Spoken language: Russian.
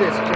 здесь.